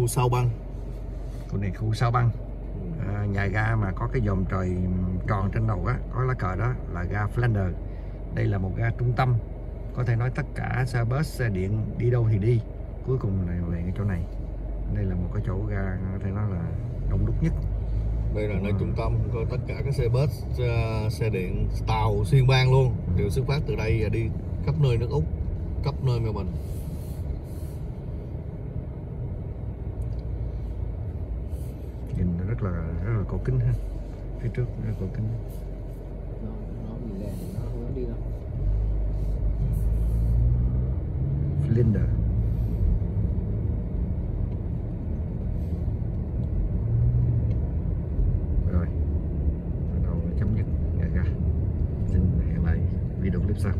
khu sao băng. Khu này khu sao băng. À, nhà ga mà có cái dòm trời tròn trên đầu á có lá cờ đó là ga Flanders đây là một ga trung tâm. Có thể nói tất cả xe bus xe điện đi đâu thì đi. Cuối cùng là về cái chỗ này. Đây là một cái chỗ ga có thể nói là đông đúc nhất. Đây là nơi Ừ. trung tâm có tất cả các xe bus xe, xe điện tàu xuyên bang luôn. Đều xuất phát từ đây và đi khắp nơi nước úc khắp nơi Melbourne nhìn rất là rất là cổ kính ha. Phía trước rất là cổ kính. Nó, Linda rồi. Bắt đầu chấm dứt. Ra xin hẹn lại video clip sau.